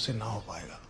हमसे ना हो पाएगा।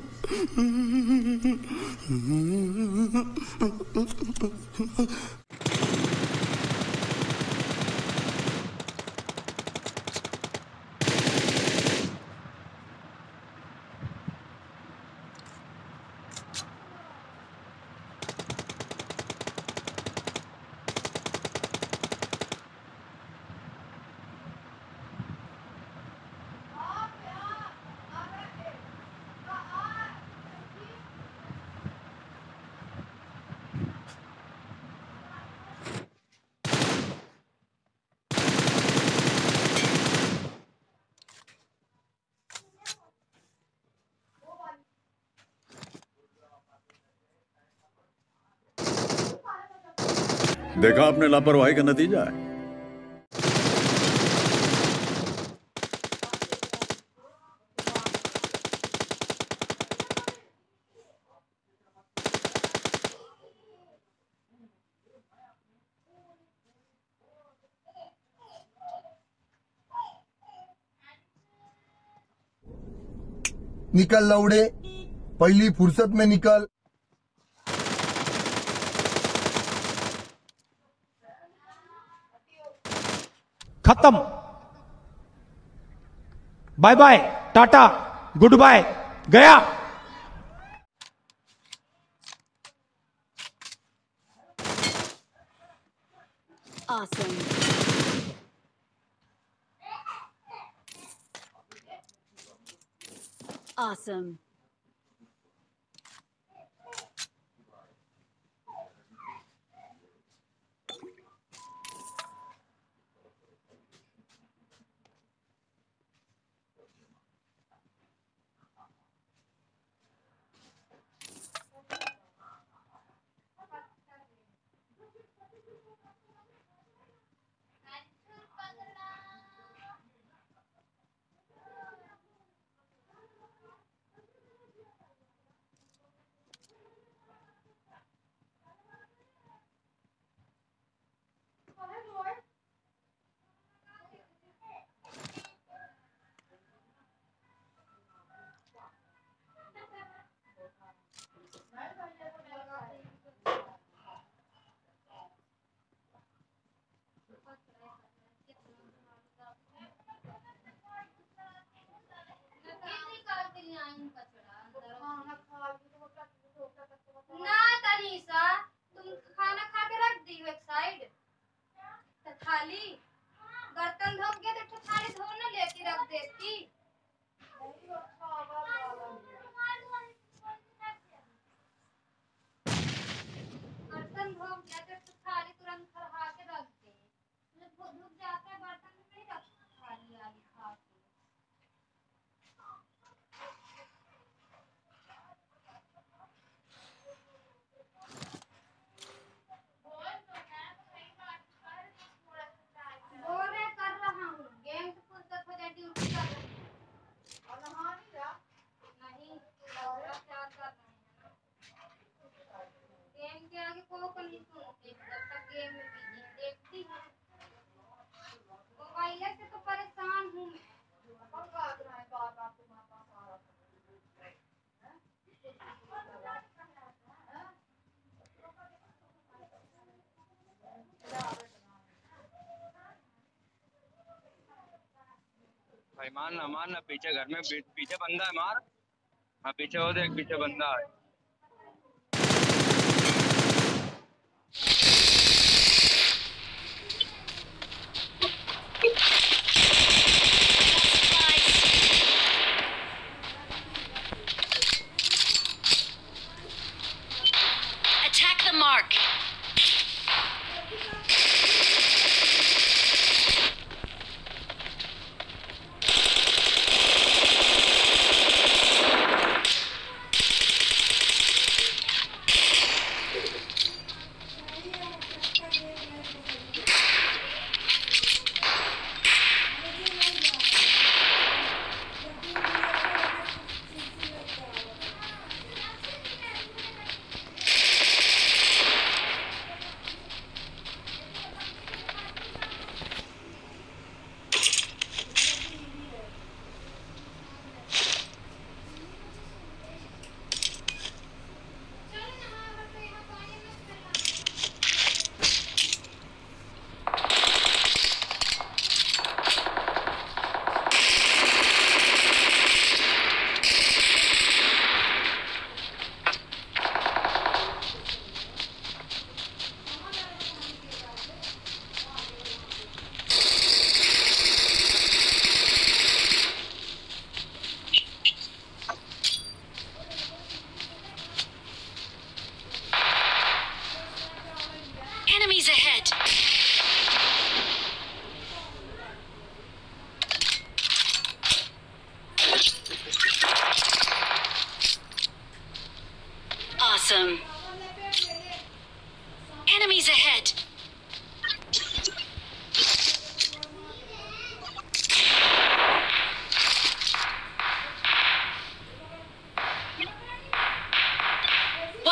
देखा आपने लापरवाही का नतीजा है। निकल लौड़े पहली फुर्सत में निकल। खत्म bye bye tata goodbye गया Awesome. Awesome. ना तनीसा तुम खाना खा के रख दी एक साइड। तो थाली, बर्तन धो के तो थाली धो ना लेके रख देती। Gracias. भाई मारना मारना पीछे घर में पीछे बंदा है, मार हाँ पीछे हो देख, पीछे बंदा है Attack the mark.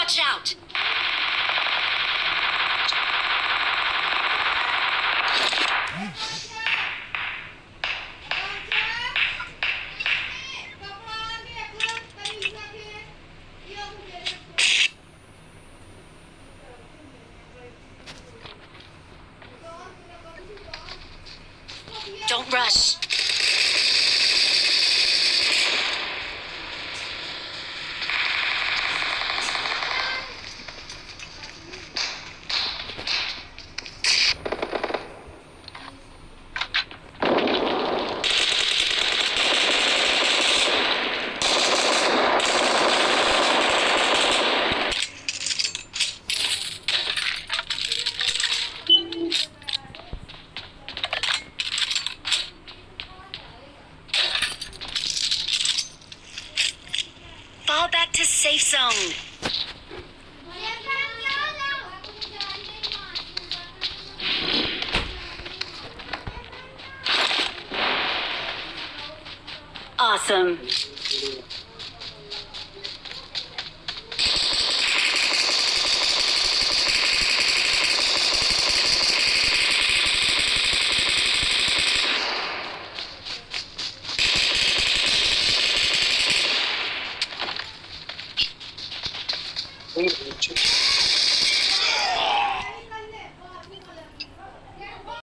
Watch out. Awesome.